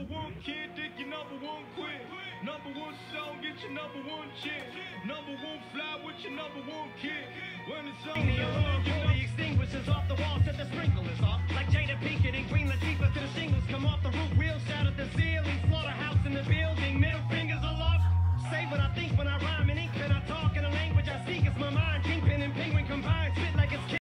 number one kid, dick your number one quit. Number one song, get your number one chick. Number one fly with your number one kid. When it's on, the alarm the extinguishers off the walls, set the sprinklers off. Like Jada Pinkett and Queen Latifah to the shingles. Come off the roof, wheels out at the ceiling. Slaughterhouse in the building, middle fingers aloft. Say what I think when I rhyme and ink, then I talk in a language I speak. It's my mind.